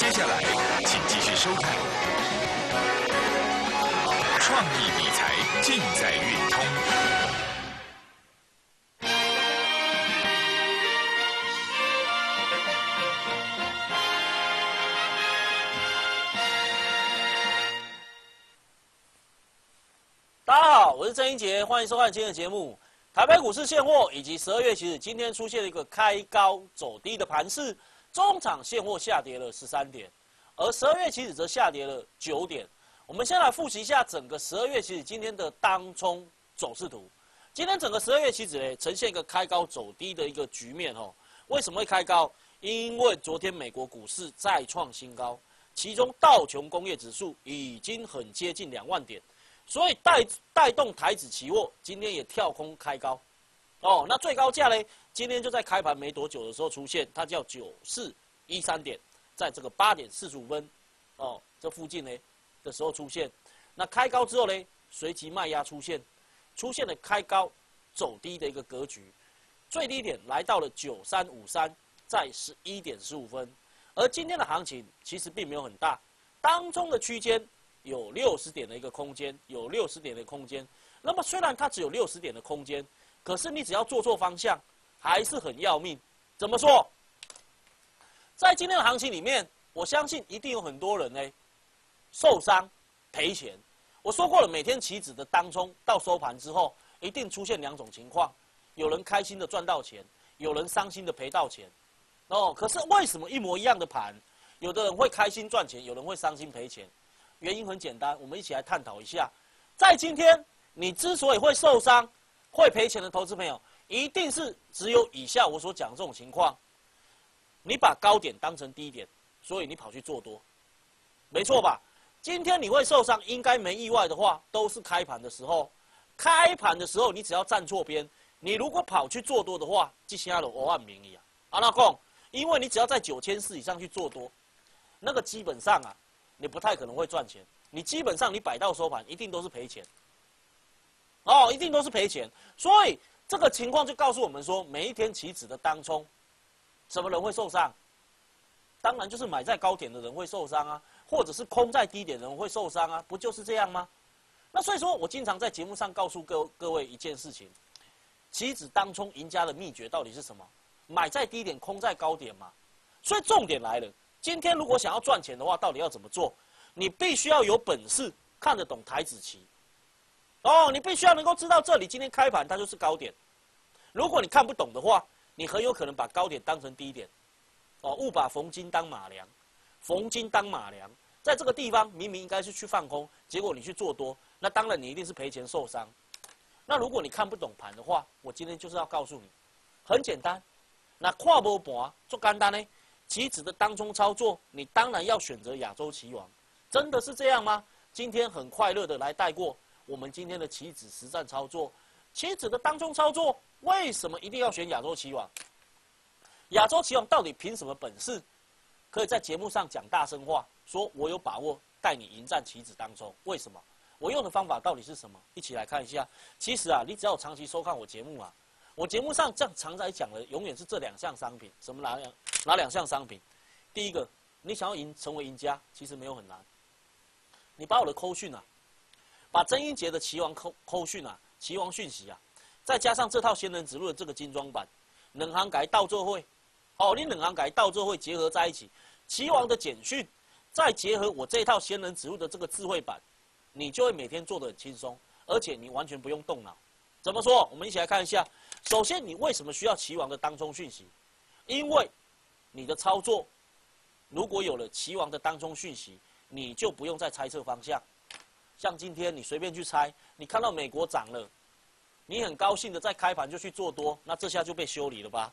接下来，请继续收看《创意理财尽在运通》。大家好，我是郑英杰，欢迎收看今天的节目。台北股市现货以及十二月期指今天出现了一个开高走低的盘势，中场现货下跌了十三点，而十二月期指则下跌了九点。我们先来复习一下整个十二月期指今天的当冲走势图。今天整个十二月期指呢，呈现一个开高走低的一个局面哦。为什么会开高？因为昨天美国股市再创新高，其中道琼工业指数已经很接近两万点。所以带带动台指期货今天也跳空开高，哦，那最高价呢？今天就在开盘没多久的时候出现，它叫九四一三点，在这个八点四十五分，哦，这附近呢的时候出现。那开高之后呢，随即卖压出现，出现了开高走低的一个格局，最低点来到了九三五三，在十一点十五分。而今天的行情其实并没有很大，当中的区间。有六十点的一个空间，有六十点的空间。那么虽然它只有六十点的空间，可是你只要做错方向，还是很要命。怎么说？在今天的行情里面，我相信一定有很多人呢受伤赔钱。我说过了，每天期指的当冲到收盘之后，一定出现两种情况：有人开心的赚到钱，有人伤心的赔到钱。哦，可是为什么一模一样的盘，有的人会开心赚钱，有人会伤心赔钱？原因很简单，我们一起来探讨一下。在今天，你之所以会受伤、会赔钱的投资朋友，一定是只有以下我所讲这种情况：你把高点当成低点，所以你跑去做多，没错吧？今天你会受伤，应该没意外的话，都是开盘的时候。开盘的时候，你只要站错边，你如果跑去做多的话，就下了五万名一样。阿拉贡，因为你只要在九千四以上去做多，那个基本上啊。你不太可能会赚钱，你基本上你摆到收盘一定都是赔钱，哦，一定都是赔钱。所以这个情况就告诉我们说，每一天起止的当冲，什么人会受伤？当然就是买在高点的人会受伤啊，或者是空在低点的人会受伤啊，不就是这样吗？那所以说我经常在节目上告诉各各位一件事情：棋子当冲赢家的秘诀到底是什么？买在低点，空在高点嘛。所以重点来了。今天如果想要赚钱的话，到底要怎么做？你必须要有本事看得懂台子棋，哦，你必须要能够知道这里今天开盘它就是高点。如果你看不懂的话，你很有可能把高点当成低点，哦，误把逢金当马良，逢金当马良，在这个地方明明应该是去放空，结果你去做多，那当然你一定是赔钱受伤。那如果你看不懂盘的话，我今天就是要告诉你，很简单，那跨波盘做干单呢？棋子的当中操作，你当然要选择亚洲棋王，真的是这样吗？今天很快乐的来带过我们今天的棋子实战操作。棋子的当中操作，为什么一定要选亚洲棋王？亚洲棋王到底凭什么本事，可以在节目上讲大声话，说我有把握带你迎战棋子当中？为什么？我用的方法到底是什么？一起来看一下。其实啊，你只要长期收看我节目啊。我节目上这样常在讲的，永远是这两项商品，什么哪两哪两项商品？第一个，你想要赢成为赢家，其实没有很难。你把我的扣讯啊，把曾英杰的棋王扣扣讯啊，棋王讯息啊，再加上这套仙人指路的这个精装版，冷行改倒做会，哦，你冷行改倒做会结合在一起，棋王的简讯，再结合我这套仙人指路的这个智慧版，你就会每天做的很轻松，而且你完全不用动脑。怎么说？我们一起来看一下。首先，你为什么需要棋王的当中讯息？因为你的操作如果有了棋王的当中讯息，你就不用再猜测方向。像今天你随便去猜，你看到美国涨了，你很高兴的在开盘就去做多，那这下就被修理了吧？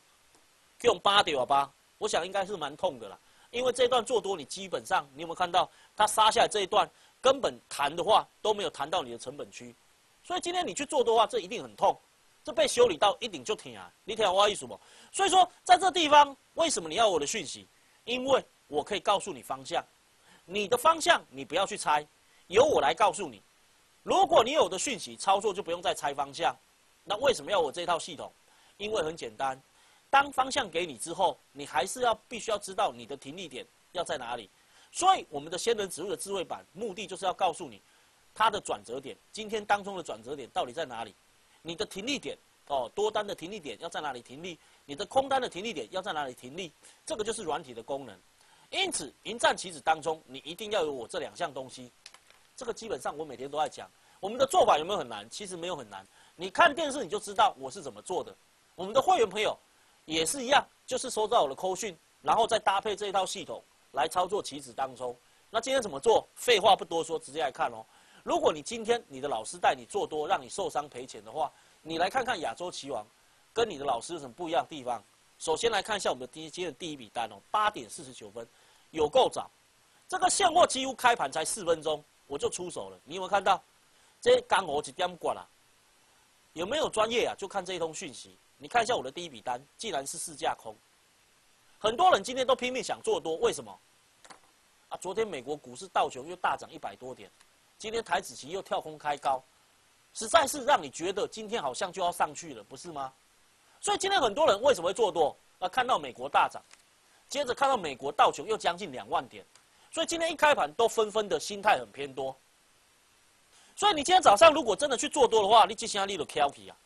用八点吧，我想应该是蛮痛的啦。因为这段做多，你基本上你有没有看到它杀下来这一段，根本弹的话都没有弹到你的成本区。所以今天你去做多的话，这一定很痛，这被修理到一顶就停啊！你听我意思不？所以说，在这地方，为什么你要我的讯息？因为我可以告诉你方向，你的方向你不要去猜，由我来告诉你。如果你有的讯息操作，就不用再猜方向。那为什么要我这套系统？因为很简单，当方向给你之后，你还是要必须要知道你的停利点要在哪里。所以我们的仙人指路的智慧版目的就是要告诉你，它的转折点，今天当中的转折点到底在哪里？你的停利点哦，多单的停利点要在哪里停利？你的空单的停利点要在哪里停利？这个就是软体的功能。因此，迎战棋子当中，你一定要有我这两项东西。这个基本上我每天都在讲。我们的做法有没有很难？其实没有很难。你看电视你就知道我是怎么做的。我们的会员朋友也是一样，就是收到我的扣讯，然后再搭配这一套系统。来操作棋子当中，那今天怎么做？废话不多说，直接来看哦。如果你今天你的老师带你做多，让你受伤赔钱的话，你来看看亚洲棋王，跟你的老师有什么不一样的地方？首先来看一下我们的第一今天的第一笔单哦，八点四十九分，有够早。这个现货几乎开盘才四分钟，我就出手了。你有没有看到？这刚我几点过了？有没有专业啊？就看这一通讯息。你看一下我的第一笔单，既然是市价空。很多人今天都拼命想做多，为什么？啊，昨天美国股市道琼又大涨一百多点，今天台子期又跳空开高，实在是让你觉得今天好像就要上去了，不是吗？所以今天很多人为什么会做多？啊，看到美国大涨，接着看到美国道琼又将近两万点，所以今天一开盘都纷纷的心态很偏多。所以你今天早上如果真的去做多的话，你即下利都 k y 啊，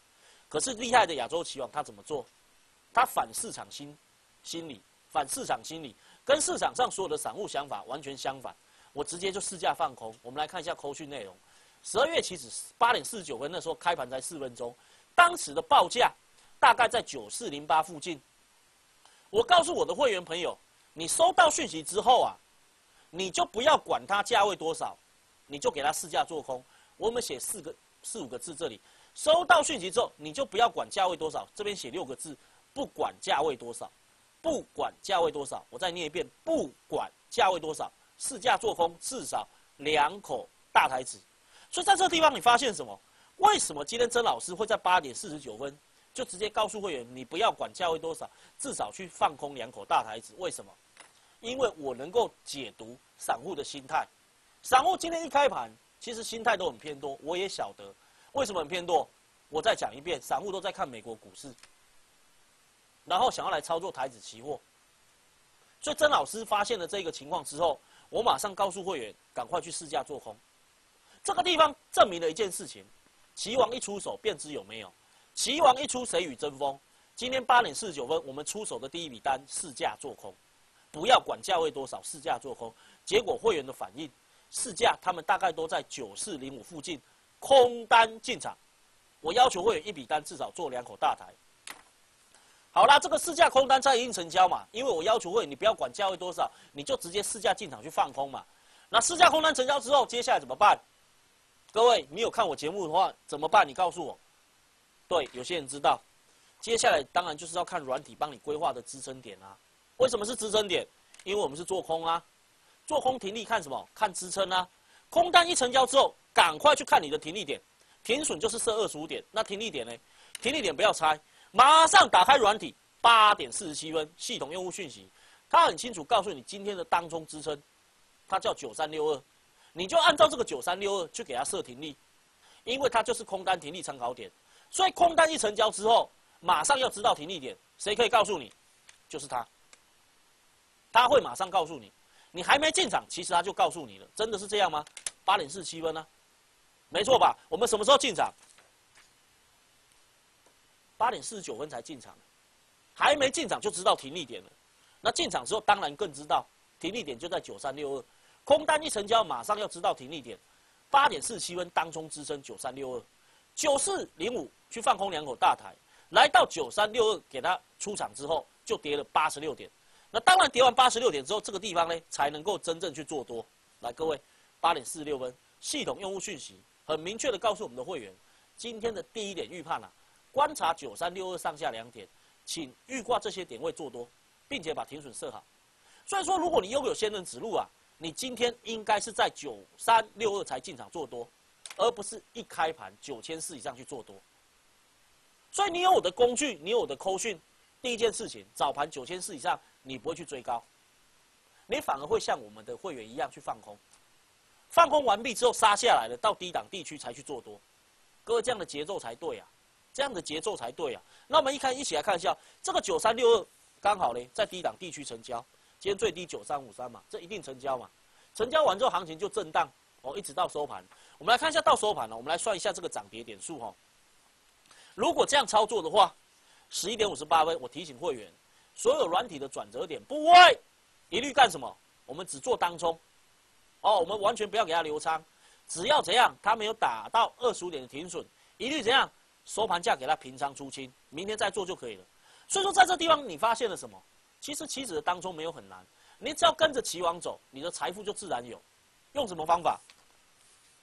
可是厉害的亚洲期王他怎么做？他反市场心。心理反市场心理，跟市场上所有的散户想法完全相反。我直接就市价放空。我们来看一下扣讯内容。十二月期指八点四十九分，那时候开盘才四分钟，当时的报价大概在九四零八附近。我告诉我的会员朋友，你收到讯息之后啊，你就不要管它价位多少，你就给它市价做空。我们写四个四五个字，这里收到讯息之后，你就不要管价位多少，这边写六个字，不管价位多少。不管价位多少，我再念一遍：不管价位多少，市价做空至少两口大台子。所以在这个地方，你发现什么？为什么今天曾老师会在八点四十九分就直接告诉会员，你不要管价位多少，至少去放空两口大台子？为什么？因为我能够解读散户的心态。散户今天一开盘，其实心态都很偏多。我也晓得为什么很偏多。我再讲一遍，散户都在看美国股市。然后想要来操作台子期货，所以曾老师发现了这个情况之后，我马上告诉会员赶快去试驾做空。这个地方证明了一件事情：棋王一出手便知有没有。棋王一出，谁与争锋？今天八点四十九分，我们出手的第一笔单试驾做空，不要管价位多少，试价做空。结果会员的反应，试价他们大概都在九四零五附近空单进场。我要求会员一笔单至少做两口大台。好啦，这个市价空单在一定成交嘛？因为我要求会你不要管价位多少，你就直接市价进场去放空嘛。那市价空单成交之后，接下来怎么办？各位，你有看我节目的话，怎么办？你告诉我。对，有些人知道。接下来当然就是要看软体帮你规划的支撑点啊。为什么是支撑点？因为我们是做空啊。做空停利看什么？看支撑啊。空单一成交之后，赶快去看你的停利点。停损就是设二十五点，那停利点呢？停利点不要猜。马上打开软体，八点四十七分，系统用户讯息，它很清楚告诉你今天的当中支撑，它叫九三六二，你就按照这个九三六二去给它设停利，因为它就是空单停利参考点，所以空单一成交之后，马上要知道停利点，谁可以告诉你？就是它，他会马上告诉你，你还没进场，其实他就告诉你了，真的是这样吗？八点四七分呢？没错吧？我们什么时候进场？八点四十九分才进场，还没进场就知道停利点了。那进场之后当然更知道停利点就在九三六二，空单一成交马上要知道停利点。八点四七分当中支撑九三六二，九四零五去放空两口大台，来到九三六二给他出场之后就跌了八十六点。那当然跌完八十六点之后，这个地方呢才能够真正去做多。来各位，八点四十六分，系统用户讯息很明确的告诉我们的会员，今天的第一点预判啊。观察九三六二上下两点，请预挂这些点位做多，并且把停损设好。所以说，如果你拥有仙人指路啊，你今天应该是在九三六二才进场做多，而不是一开盘九千四以上去做多。所以你有我的工具，你有我的扣讯，第一件事情，早盘九千四以上，你不会去追高，你反而会像我们的会员一样去放空。放空完毕之后杀下来了，到低档地区才去做多。各位这样的节奏才对啊。这样的节奏才对啊！那我们一看，一起来看一下，这个九三六二刚好呢，在低档地区成交，今天最低九三五三嘛，这一定成交嘛。成交完之后，行情就震荡哦，一直到收盘。我们来看一下到收盘了，我们来算一下这个涨跌点数哈。如果这样操作的话，十一点五十八分，我提醒会员，所有软体的转折点部位，一律干什么？我们只做当冲，哦，我们完全不要给他留仓，只要怎样，他没有打到二十五点的停损，一律怎样，收盘价给他平仓出清，明天再做就可以了。所以说，在这地方你发现了什么？其实棋子的当中没有很难，你只要跟着棋王走，你的财富就自然有。用什么方法？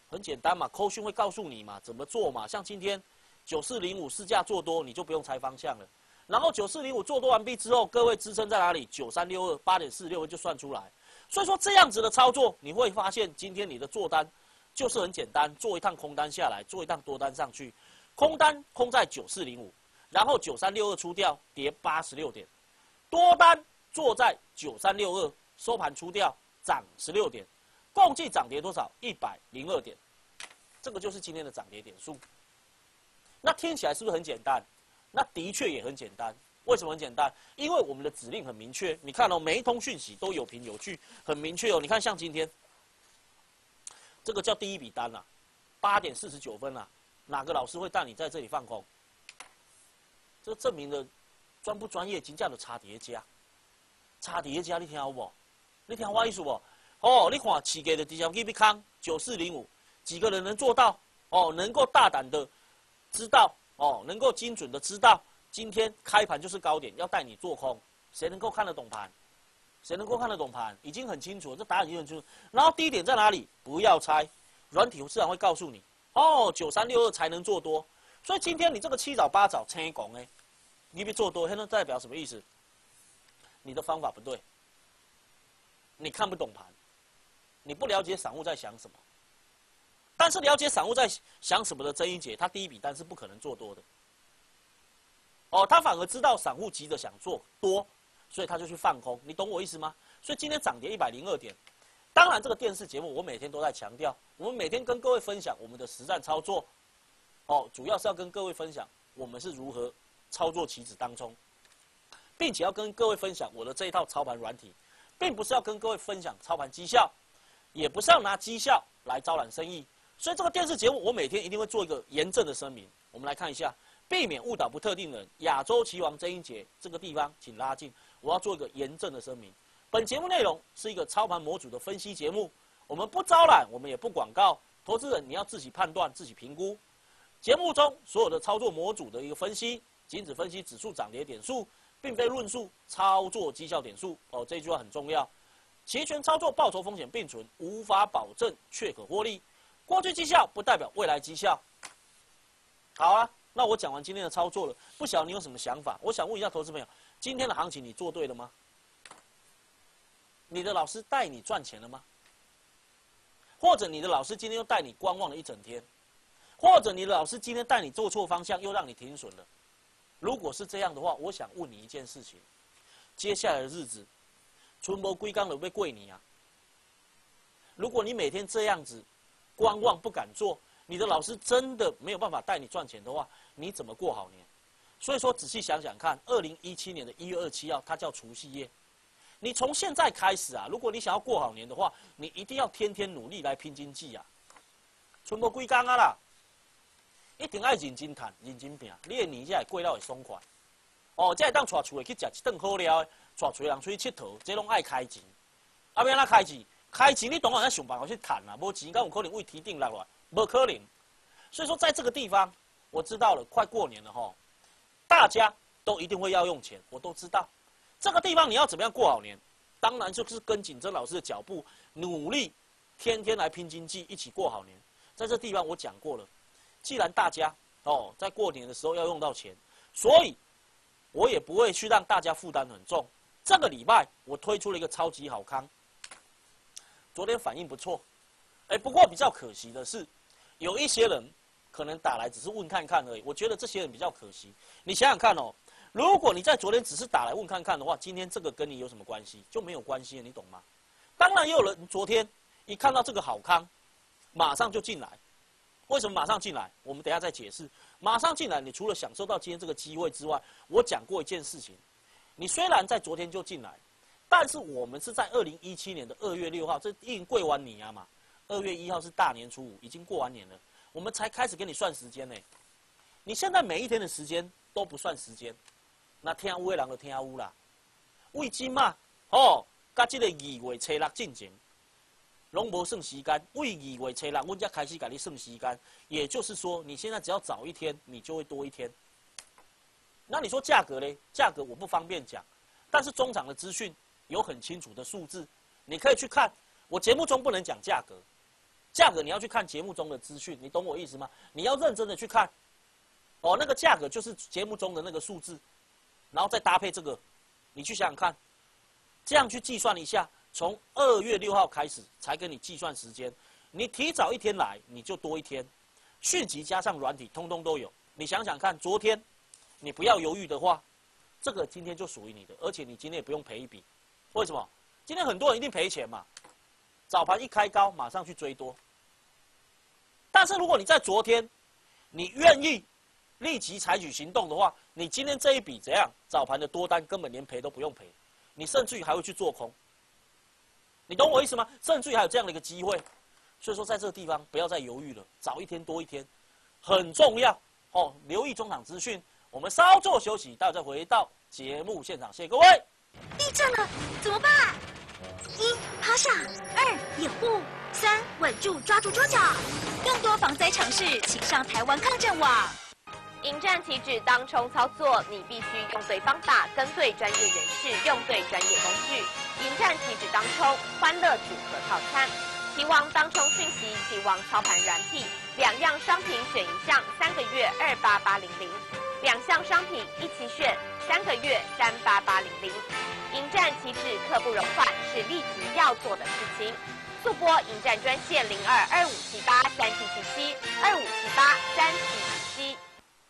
很简单嘛，扣讯会告诉你嘛，怎么做嘛。像今天。九四零五市价做多，你就不用猜方向了。然后九四零五做多完毕之后，各位支撑在哪里？九三六二八点四六就算出来。所以说这样子的操作，你会发现今天你的做单就是很简单，做一趟空单下来，做一趟多单上去。空单空在九四零五，然后九三六二出掉，跌八十六点。多单做在九三六二，收盘出掉，涨十六点，共计涨跌多少？一百零二点。这个就是今天的涨跌点数。那听起来是不是很简单？那的确也很简单。为什么很简单？因为我们的指令很明确。你看哦，每一通讯息都有凭有据，很明确哦。你看，像今天这个叫第一笔单呐，八点四十九分啊，哪个老师会带你在这里放空？这证明了专不专业？金价的差叠加，差叠加，你听好不？你听我意思不？哦，你看起给的底下给 B 康九四零五，几个人能做到？哦，能够大胆的。知道哦，能够精准的知道今天开盘就是高点，要带你做空，谁能够看得懂盘？谁能够看得懂盘？已经很清楚，这答案已经很清楚。然后低点在哪里？不要猜，软体市场会告诉你。哦，九三六二才能做多，所以今天你这个七早八早一拱哎，你别做多，现在代表什么意思？你的方法不对，你看不懂盘，你不了解散户在想什么。但是了解散户在想什么的曾一杰，他第一笔单是不可能做多的。哦，他反而知道散户急着想做多，所以他就去放空。你懂我意思吗？所以今天涨跌一百零二点。当然，这个电视节目我每天都在强调，我们每天跟各位分享我们的实战操作。哦，主要是要跟各位分享我们是如何操作棋子当中，并且要跟各位分享我的这一套操盘软体，并不是要跟各位分享操盘绩效，也不是要拿绩效来招揽生意。所以这个电视节目，我每天一定会做一个严正的声明。我们来看一下，避免误导不特定人。亚洲棋王曾英杰这个地方，请拉近。我要做一个严正的声明。本节目内容是一个操盘模组的分析节目，我们不招揽，我们也不广告。投资人你要自己判断，自己评估。节目中所有的操作模组的一个分析，仅只分析指数涨跌点数，并非论述操作绩效点数。哦，这句话很重要。期权操作报酬风险并存，无法保证确可获利。过去绩效不代表未来绩效。好啊，那我讲完今天的操作了，不晓得你有什么想法？我想问一下投资朋友，今天的行情你做对了吗？你的老师带你赚钱了吗？或者你的老师今天又带你观望了一整天？或者你的老师今天带你做错方向，又让你停损了？如果是这样的话，我想问你一件事情：接下来的日子，春波归刚了会贵你啊？如果你每天这样子，观望不敢做，你的老师真的没有办法带你赚钱的话，你怎么过好年？所以说，仔细想想看，二零一七年的一月二七号，它叫除夕夜。你从现在开始啊，如果你想要过好年的话，你一定要天天努力来拼经济啊！春波归刚啊啦，一定要认真谈、认真拼，你的年才会过了会爽快。哦，才会当带厝去食一顿好料的，带厝人出去佚佗，这拢爱开钱。啊，要安怎开钱？开钱，你当然要想办法去谈啦，无钱，敢有可能为提定落来？无可能。所以说，在这个地方，我知道了，快过年了哈，大家都一定会要用钱，我都知道。这个地方你要怎么样过好年？当然就是跟景珍老师的脚步，努力，天天来拼经济，一起过好年。在这地方我讲过了，既然大家哦在过年的时候要用到钱，所以我也不会去让大家负担很重。这个礼拜我推出了一个超级好康。昨天反应不错，哎，不过比较可惜的是，有一些人可能打来只是问看看而已。我觉得这些人比较可惜。你想想看哦，如果你在昨天只是打来问看看的话，今天这个跟你有什么关系？就没有关系，你懂吗？当然也有人昨天一看到这个好康，马上就进来。为什么马上进来？我们等下再解释。马上进来，你除了享受到今天这个机会之外，我讲过一件事情。你虽然在昨天就进来。但是我们是在二零一七年的二月六号，这应过完年啊嘛，二月一号是大年初五，已经过完年了，我们才开始给你算时间呢。你现在每一天的时间都不算时间，那天乌的人就天乌啦。为今嘛，哦，甲这个二月初六进前，拢无算时间。为二月初六，阮才开始给你算时间。也就是说，你现在只要早一天，你就会多一天。那你说价格呢？价格我不方便讲，但是中场的资讯有很清楚的数字，你可以去看。我节目中不能讲价格，价格你要去看节目中的资讯，你懂我意思吗？你要认真的去看。哦，那个价格就是节目中的那个数字，然后再搭配这个，你去想想看，这样去计算一下，从二月六号开始才给你计算时间，你提早一天来，你就多一天，讯息加上软体通通都有。你想想看，昨天。你不要犹豫的话，这个今天就属于你的，而且你今天也不用赔一笔。为什么？今天很多人一定赔钱嘛。早盘一开高，马上去追多。但是如果你在昨天，你愿意立即采取行动的话，你今天这一笔怎样？早盘的多单根本连赔都不用赔，你甚至于还会去做空。你懂我意思吗？甚至于还有这样的一个机会。所以说，在这个地方不要再犹豫了，早一天多一天，很重要哦。留意中场资讯。我们稍作休息，待会再回到节目现场。谢谢各位。地震了，怎么办？一趴下，二掩护，三稳住，抓住桌角。更多防灾常识，请上台湾抗震网。迎战旗帜当冲操作，你必须用对方法，跟对专业人士，用对专业工具。迎战旗帜当冲欢乐组合套餐，期望当冲讯息，期望操盘软体，两样商品选一项，三个月二八八零零。两项商品一起选，三个月三八八零零。迎战旗帜刻不容缓，是立即要做的事情。速播迎战专线零二二五七八三七七七二五七八三七七七。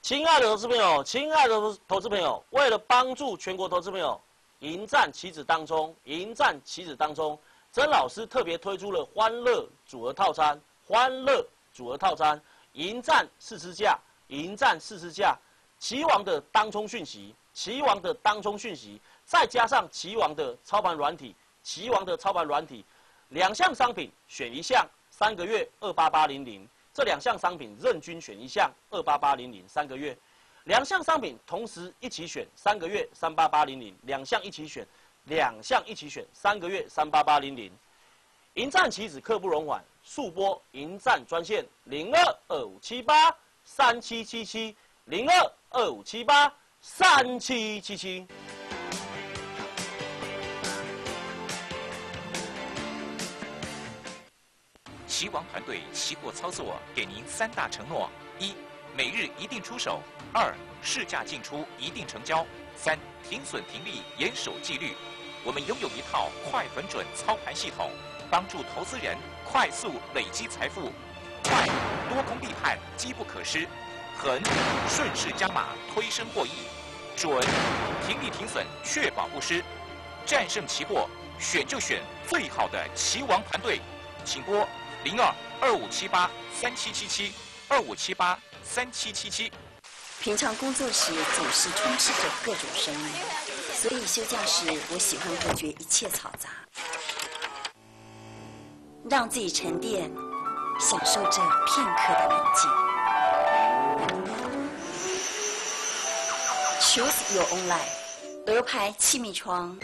亲爱的投资朋友，亲爱的投资朋友，为了帮助全国投资朋友迎战棋子当中，迎战棋子当中，曾老师特别推出了欢乐组合套餐，欢乐组合套餐，迎战试吃价，迎战试吃价。齐王的当冲讯息，齐王的当冲讯息，再加上齐王的操盘软体，齐王的操盘软体，两项商品选一项，三个月二八八零零，这两项商品任君选一项二八八零零，三个月，两项商品同时一起选，三个月三八八零零，两项一起选，两项一起选，三个月三八八零零，迎战棋子刻不容缓，速播迎战专线零二二五七八三七七七零二。二五七八三七七七，齐王团队期货操作给您三大承诺：一、每日一定出手；二、市价进出一定成交；三、停损停利严守纪律。我们拥有一套快、很准操盘系统，帮助投资人快速累积财富。快，多空立判，机不可失。横顺势加码，推升获益；准停利停损，确保不失。战胜期货，选就选最好的棋王团队。请拨零二二五七八三七七七二五七八三七七七。平常工作时总是充斥着各种声音，所以休假时我喜欢隔绝一切嘈杂，让自己沉淀，享受这片刻的宁静。Choose your own life，鹅牌气密窗。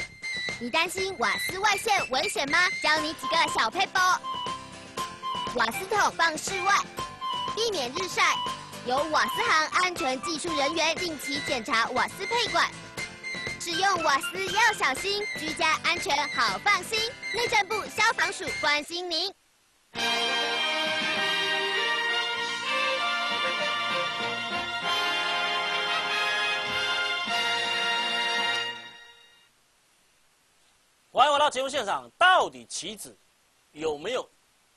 你担心瓦斯外泄危险吗？教你几个小配包。瓦斯桶放室外，避免日晒。由瓦斯行安全技术人员定期检查瓦斯配管。使用瓦斯要小心，居家安全好放心。内政部消防署关心您。欢迎回到节目现场。到底棋子有没有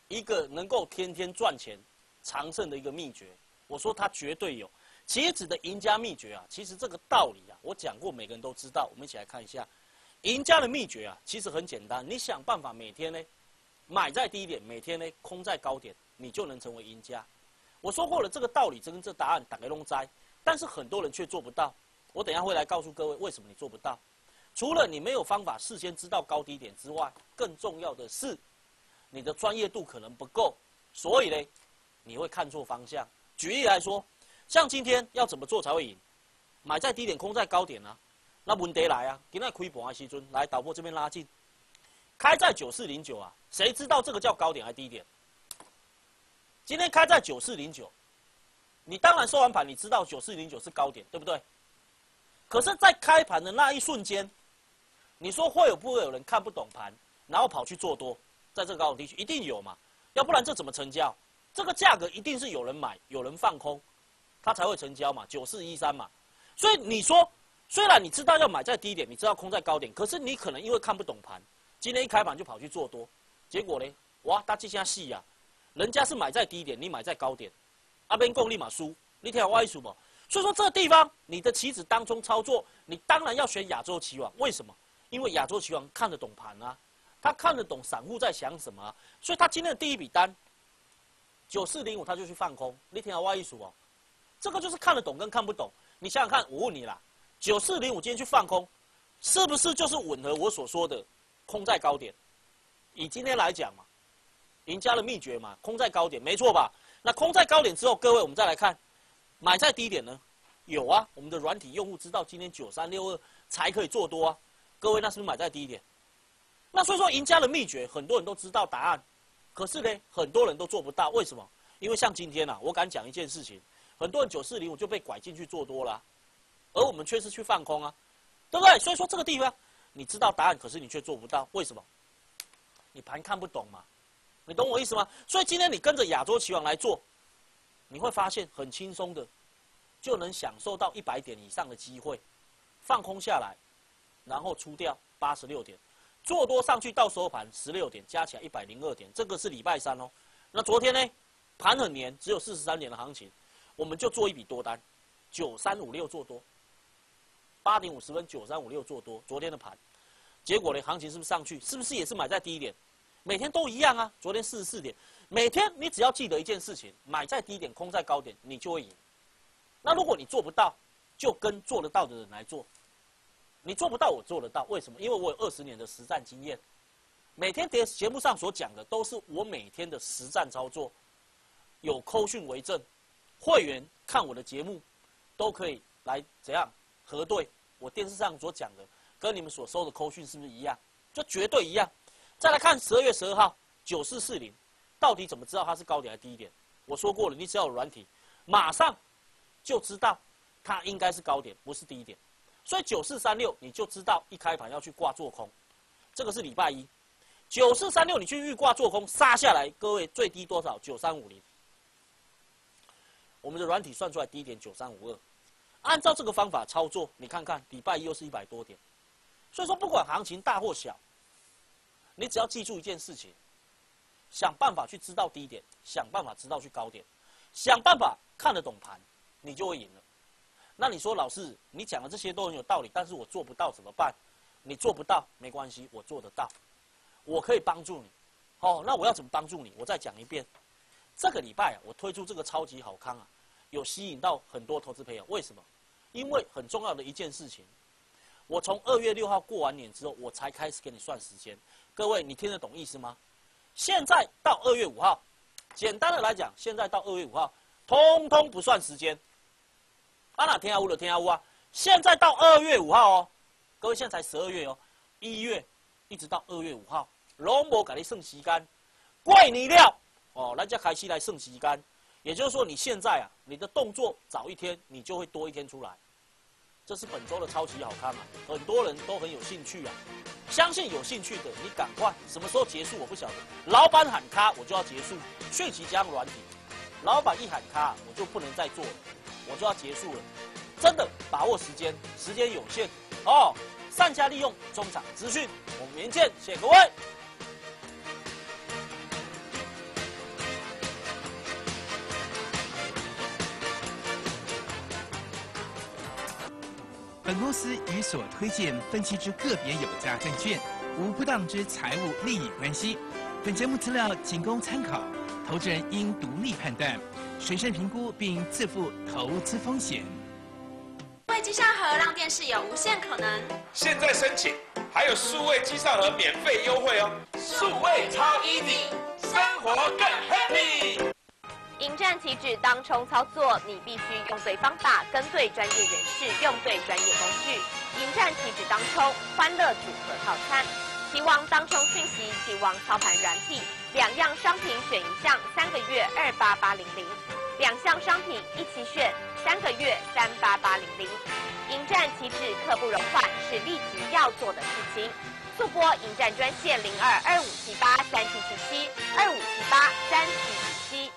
一个能够天天赚钱、长胜的一个秘诀？我说他绝对有。棋子的赢家秘诀啊，其实这个道理啊，我讲过，每个人都知道。我们一起来看一下，赢家的秘诀啊，其实很简单。你想办法每天呢买在低点，每天呢空在高点，你就能成为赢家。我说过了，这个道理跟这答案打个龙斋，但是很多人却做不到。我等下会来告诉各位为什么你做不到。除了你没有方法事先知道高低点之外，更重要的是，你的专业度可能不够，所以呢，你会看错方向。举例来说，像今天要怎么做才会赢？买在低点，空在高点啊？那问题来啊，今天亏本啊，西尊来导播这边拉近，开在九四零九啊，谁知道这个叫高点还是低点？今天开在九四零九，你当然收完盘，你知道九四零九是高点，对不对？可是，在开盘的那一瞬间，你说会有不会有人看不懂盘，然后跑去做多，在这个高点地区一定有嘛？要不然这怎么成交？这个价格一定是有人买，有人放空，它才会成交嘛，九四一三嘛。所以你说，虽然你知道要买在低点，你知道空在高点，可是你可能因为看不懂盘，今天一开盘就跑去做多，结果呢，哇，大这下戏呀，人家是买在低点，你买在高点，阿边共立马输，你听我意思不？所以说这个地方，你的棋子当中操作，你当然要选亚洲棋王，为什么？因为亚洲棋王看得懂盘啊，他看得懂散户在想什么，所以他今天的第一笔单九四零五他就去放空，你听我意思哦？这个就是看得懂跟看不懂。你想想看，我问你啦，九四零五今天去放空，是不是就是吻合我所说的空在高点？以今天来讲嘛，赢家的秘诀嘛，空在高点，没错吧？那空在高点之后，各位我们再来看，买在低点呢？有啊，我们的软体用户知道今天九三六二才可以做多啊。各位那是不是买在低点？那所以说赢家的秘诀，很多人都知道答案，可是呢，很多人都做不到，为什么？因为像今天呐，我敢讲一件事情。很多人九四零五就被拐进去做多了，而我们却是去放空啊，对不对？所以说这个地方你知道答案，可是你却做不到，为什么？你盘看不懂嘛？你懂我意思吗？所以今天你跟着亚洲棋王来做，你会发现很轻松的，就能享受到一百点以上的机会，放空下来，然后出掉八十六点，做多上去到收盘十六点，加起来一百零二点，这个是礼拜三哦。那昨天呢，盘很黏，只有四十三点的行情。我们就做一笔多单，九三五六做多，八点五十分九三五六做多，昨天的盘，结果呢，行情是不是上去？是不是也是买在低点？每天都一样啊，昨天四十四点，每天你只要记得一件事情，买在低点，空在高点，你就会赢。那如果你做不到，就跟做得到的人来做。你做不到，我做得到，为什么？因为我有二十年的实战经验，每天节节目上所讲的都是我每天的实战操作，有扣讯为证。会员看我的节目，都可以来怎样核对我电视上所讲的，跟你们所收的扣讯是不是一样？就绝对一样。再来看十二月十二号九四四零，到底怎么知道它是高点还是低点？我说过了，你只要有软体，马上就知道它应该是高点，不是低点。所以九四三六你就知道一开盘要去挂做空，这个是礼拜一。九四三六你去预挂做空杀下来，各位最低多少？九三五零。我们的软体算出来低点九三五二，按照这个方法操作，你看看礼拜一又是一百多点，所以说不管行情大或小，你只要记住一件事情，想办法去知道低点，想办法知道去高点，想办法看得懂盘，你就会赢了。那你说老师，你讲的这些都很有道理，但是我做不到怎么办？你做不到没关系，我做得到，我可以帮助你。哦，那我要怎么帮助你？我再讲一遍。这个礼拜啊，我推出这个超级好康啊，有吸引到很多投资朋友。为什么？因为很重要的一件事情，我从二月六号过完年之后，我才开始给你算时间。各位，你听得懂意思吗？现在到二月五号，简单的来讲，现在到二月五号，通通不算时间。啊，哪天下屋的天下屋啊！现在到二月五号哦，各位现在才十二月哦，一月一直到二月五号，龙博给你剩时间，怪你了。哦，人家开始来剩时间，也就是说，你现在啊，你的动作早一天，你就会多一天出来。这是本周的超级好看啊，很多人都很有兴趣啊。相信有兴趣的，你赶快，什么时候结束我不晓得。老板喊卡，我就要结束。迅即将软体，老板一喊卡，我就不能再做了，我就要结束了。真的把握时间，时间有限哦，善加利用中场资讯。我们明天见，谢谢各位。本公司与所推荐分期之个别有价证券无不当之财务利益关系。本节目资料仅供参考，投资人应独立判断、审慎评估并自负投资风险。为位机上盒让电视有无限可能。现在申请还有数位机上盒免费优惠哦！数位超 easy，生活更 happy。迎战旗帜当冲操作，你必须用对方法，跟对专业人士，用对专业工具。迎战旗帜当冲欢乐组合套餐，棋王当冲讯息，棋王操盘软体，两样商品选一项，三个月二八八零零，两项商品一起选，三个月三八八零零。迎战旗帜刻不容缓，是立即要做的事情。速拨迎战专线零二二五七八三七七七二五七八三七七七。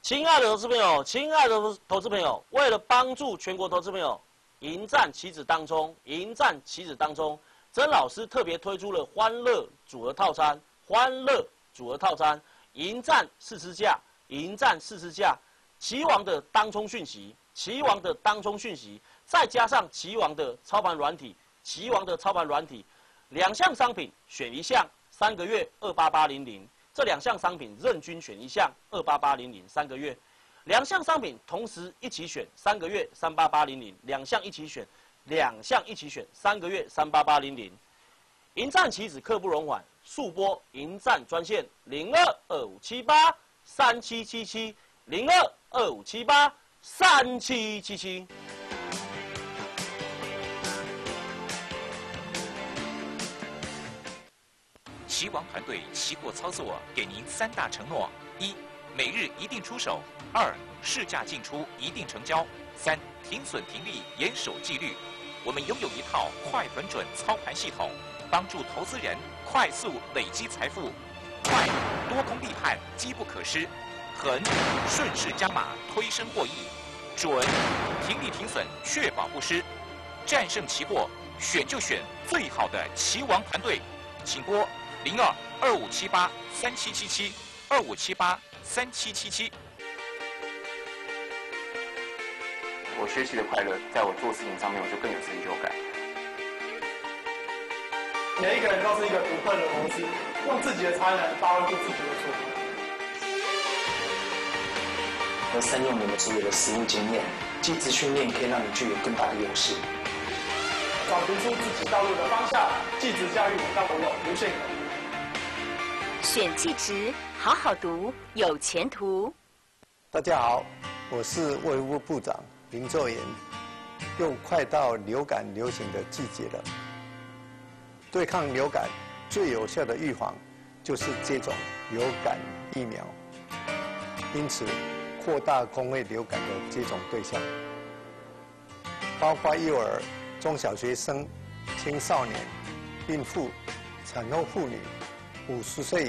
亲爱的投资朋友，亲爱的投资朋友，为了帮助全国投资朋友迎战棋子当中，迎战棋子当中，曾老师特别推出了欢乐组合套餐，欢乐组合套餐，迎战四支架，迎战四支架，棋王的当冲讯息，棋王的当冲讯息，再加上棋王的操盘软体，棋王的操盘软体，两项商品选一项，三个月二八八零零。这两项商品任君选一项，二八八零零三个月；两项商品同时一起选，三个月三八八零零；两项一起选，两项一起选，三个月三八八零零。迎战棋子刻不容缓，速拨迎战专线零二二五七八三七七七零二二五七八三七七七。棋王团队期货操作给您三大承诺：一、每日一定出手；二、市价进出一定成交；三、停损停利严守纪律。我们拥有一套快、稳、准操盘系统，帮助投资人快速累积财富。快，多空立判，机不可失；横，顺势加码，推升获益；准，停利停损，确保不失。战胜期货，选就选最好的棋王团队，请拨。零二二五七八三七七七二五七八三七七七。我学习的快乐，在我做事情上面，我就更有成就感。每一个人都是一个独特的公司，用自己的才能发挥出自己的作用。和善用你们所有的实务经验，机制训练可以让你具有更大的优势。找寻出自己道路的方向，继职教育让我有无限可能。选技职，好好读，有前途。大家好，我是卫生部部长林作言。又快到流感流行的季节了，对抗流感最有效的预防就是接种流感疫苗。因此，扩大公卫流感的接种对象，包括幼儿、中小学生、青少年、孕妇、产后妇女、五十岁以